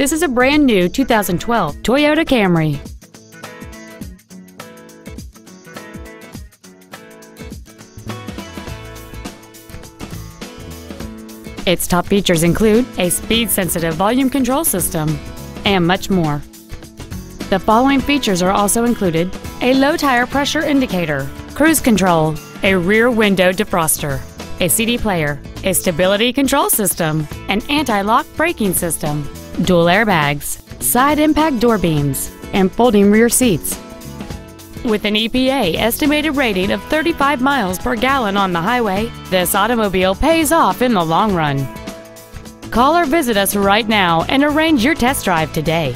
This is a brand new 2012 Toyota Camry. Its top features include a speed-sensitive volume control system and much more. The following features are also included a low tire pressure indicator, cruise control, a rear window defroster, a CD player, a stability control system, an anti-lock braking system, dual airbags, side impact door beams, and folding rear seats. With an EPA estimated rating of 35 miles per gallon on the highway, this automobile pays off in the long run. Call or visit us right now and arrange your test drive today.